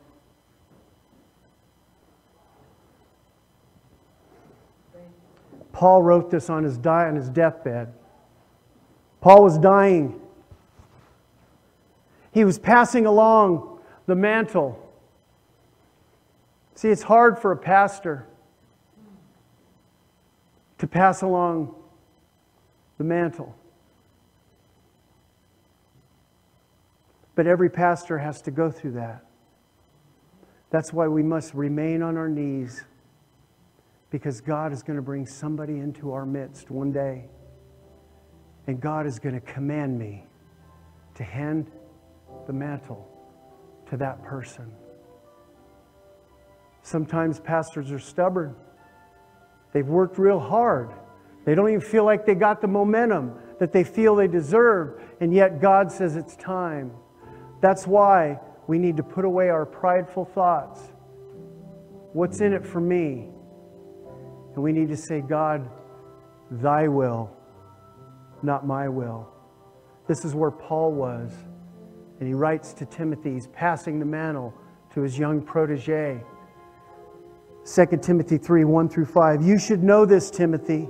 Paul wrote this on his, die, on his deathbed. Paul was dying. He was passing along the mantle. See, it's hard for a pastor to pass along the mantle. But every pastor has to go through that. That's why we must remain on our knees because God is going to bring somebody into our midst one day. And God is going to command me to hand the mantle to that person. Sometimes pastors are stubborn. They've worked real hard. They don't even feel like they got the momentum that they feel they deserve, and yet God says it's time. That's why we need to put away our prideful thoughts. What's in it for me? And we need to say, God, thy will, not my will. This is where Paul was. And he writes to Timothy, he's passing the mantle to his young protege. 2 Timothy 3 1 through 5. You should know this, Timothy,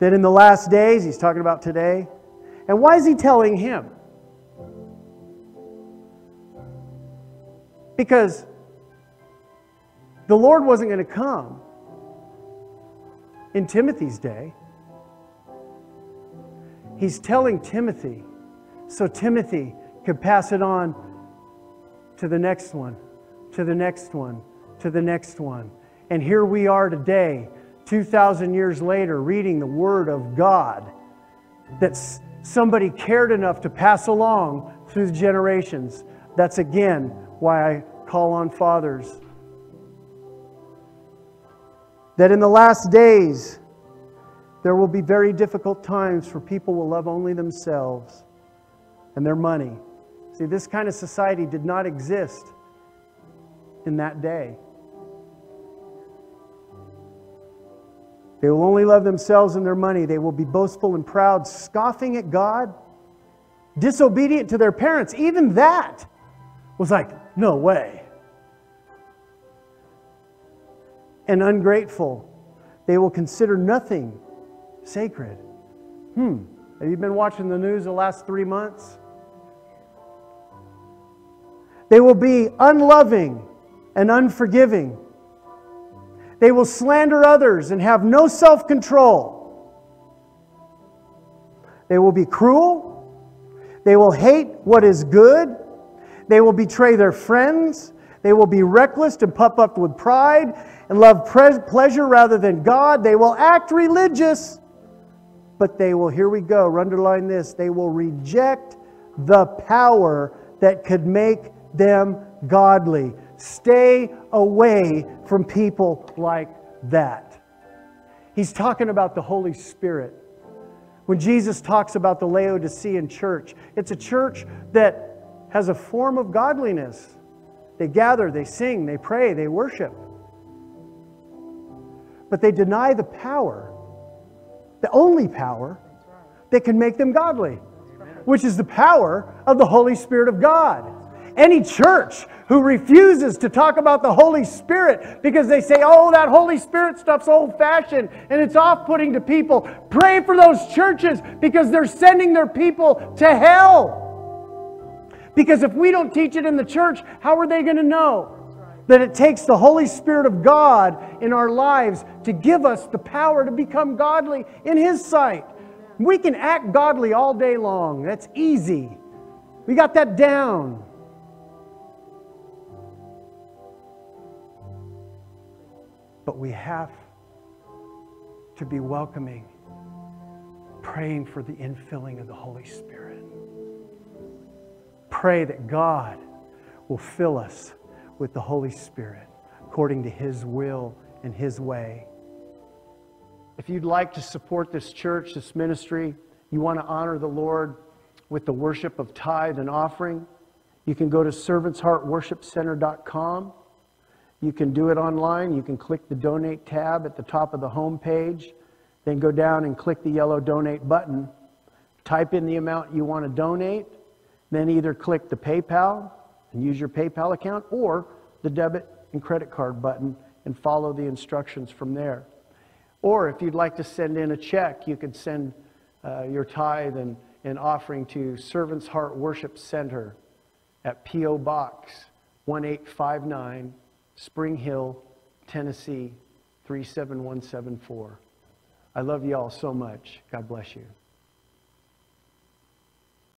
that in the last days, he's talking about today. And why is he telling him? Because the Lord wasn't going to come in Timothy's day. He's telling Timothy so Timothy could pass it on to the next one, to the next one, to the next one. And here we are today, 2,000 years later, reading the Word of God that somebody cared enough to pass along through the generations. That's again why I call on fathers. That in the last days, there will be very difficult times for people will love only themselves and their money. See, this kind of society did not exist in that day. They will only love themselves and their money. They will be boastful and proud, scoffing at God, disobedient to their parents. Even that was like, no way. And ungrateful. They will consider nothing sacred. Hmm. Have you been watching the news the last three months? They will be unloving and unforgiving. They will slander others and have no self control. They will be cruel. They will hate what is good. They will betray their friends. They will be reckless and puff up with pride and love pleasure rather than God. They will act religious, but they will, here we go, underline this, they will reject the power that could make them godly. Stay away from people like that. He's talking about the Holy Spirit. When Jesus talks about the Laodicean church, it's a church that has a form of godliness. They gather, they sing, they pray, they worship. But they deny the power, the only power that can make them godly, which is the power of the Holy Spirit of God. Any church who refuses to talk about the Holy Spirit because they say, oh, that Holy Spirit stuff's old fashioned and it's off putting to people. Pray for those churches because they're sending their people to hell. Because if we don't teach it in the church, how are they going to know? That it takes the Holy Spirit of God in our lives to give us the power to become godly in His sight. We can act godly all day long. That's easy. We got that down. But we have to be welcoming, praying for the infilling of the Holy Spirit. Pray that God will fill us with the Holy Spirit according to His will and His way. If you'd like to support this church, this ministry, you want to honor the Lord with the worship of tithe and offering, you can go to servantsheartworshipcenter.com you can do it online. You can click the donate tab at the top of the home page, then go down and click the yellow donate button. Type in the amount you want to donate, then either click the PayPal and use your PayPal account or the debit and credit card button and follow the instructions from there. Or if you'd like to send in a check, you could send uh, your tithe and, and offering to Servant's Heart Worship Center at P.O. Box 1859. Spring Hill, Tennessee 37174. I love you all so much. God bless you.